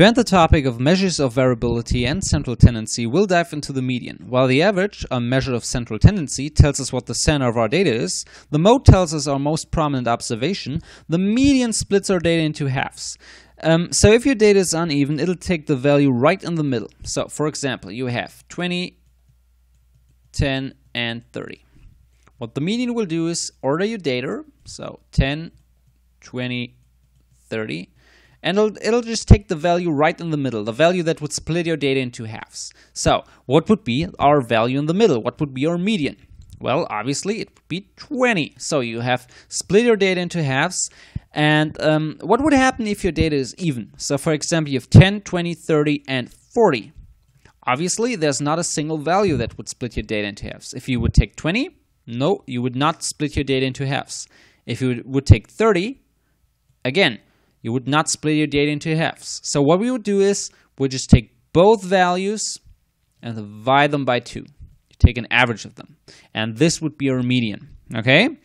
To end the topic of measures of variability and central tendency, we'll dive into the median. While the average, a measure of central tendency, tells us what the center of our data is, the mode tells us our most prominent observation, the median splits our data into halves. Um, so if your data is uneven, it'll take the value right in the middle. So for example, you have 20, 10, and 30. What the median will do is order your data, so 10, 20, 30, and it'll, it'll just take the value right in the middle, the value that would split your data into halves. So what would be our value in the middle? What would be our median? Well, obviously it would be 20. So you have split your data into halves. And um, what would happen if your data is even? So for example, you have 10, 20, 30, and 40. Obviously, there's not a single value that would split your data into halves. If you would take 20, no, you would not split your data into halves. If you would take 30, again, you would not split your data into halves. So what we would do is we just take both values and divide them by 2. You take an average of them. And this would be our median. Okay?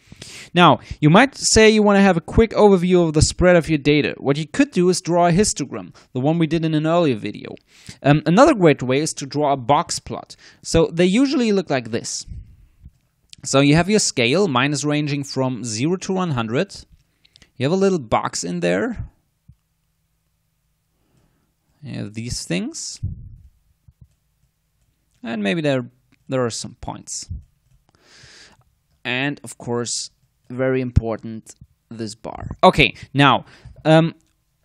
Now, you might say you want to have a quick overview of the spread of your data. What you could do is draw a histogram, the one we did in an earlier video. Um, another great way is to draw a box plot. So they usually look like this. So you have your scale, mine is ranging from 0 to 100. You have a little box in there. You have these things. And maybe there, there are some points. And of course, very important, this bar. Okay, now, um,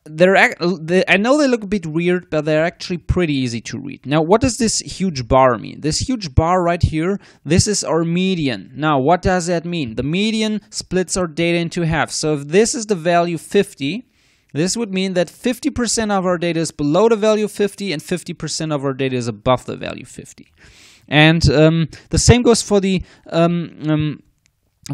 they're I know they look a bit weird, but they're actually pretty easy to read. Now, what does this huge bar mean? This huge bar right here, this is our median. Now, what does that mean? The median splits our data into half. So if this is the value 50, this would mean that 50% of our data is below the value 50 and 50% of our data is above the value 50. And um, the same goes for the um, um,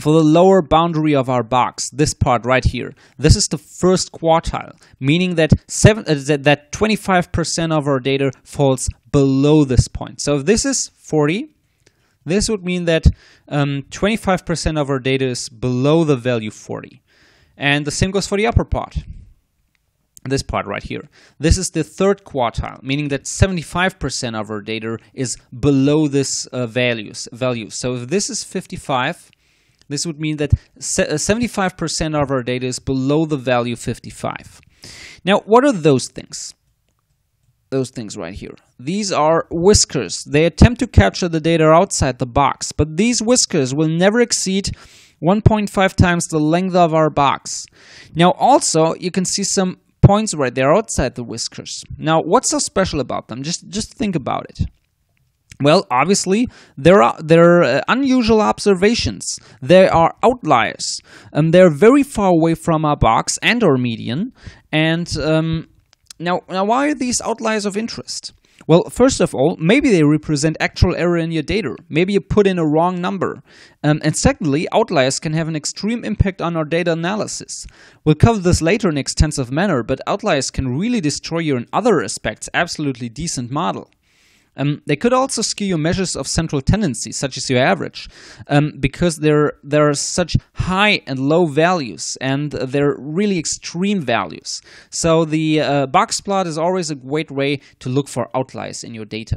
for the lower boundary of our box, this part right here, this is the first quartile, meaning that uh, that 25% of our data falls below this point. So if this is 40, this would mean that 25% um, of our data is below the value 40. And the same goes for the upper part. This part right here. This is the third quartile, meaning that 75% of our data is below this uh, values, value. So if this is 55, this would mean that 75% uh, of our data is below the value 55. Now, what are those things? Those things right here. These are whiskers. They attempt to capture the data outside the box, but these whiskers will never exceed 1.5 times the length of our box. Now, also, you can see some points right there outside the whiskers. Now, what's so special about them? Just, just think about it. Well, obviously, there are there are uh, unusual observations. There are outliers. Um, they're very far away from our box and our median. And um, now, now, why are these outliers of interest? Well, first of all, maybe they represent actual error in your data. Maybe you put in a wrong number. Um, and secondly, outliers can have an extreme impact on our data analysis. We'll cover this later in extensive manner, but outliers can really destroy your in other respects absolutely decent model. Um, they could also skew your measures of central tendency, such as your average, um, because there there are such high and low values, and they're really extreme values. So the uh, box plot is always a great way to look for outliers in your data.